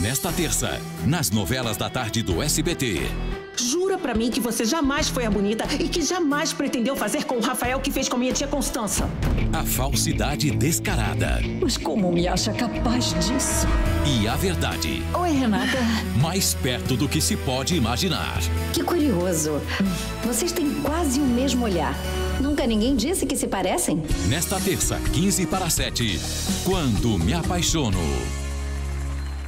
Nesta terça, nas novelas da tarde do SBT. Jura para mim que você jamais foi a bonita e que jamais pretendeu fazer com o Rafael que fez com minha tia Constança. A falsidade descarada. Mas como me acha capaz disso? E a verdade. Oi, Renata. Mais perto do que se pode imaginar. Que curioso. Vocês têm quase o mesmo olhar. Nunca ninguém disse que se parecem? Nesta terça, 15 para 7. Quando me apaixono.